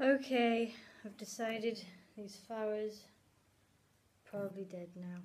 Okay, I've decided these flowers probably dead now.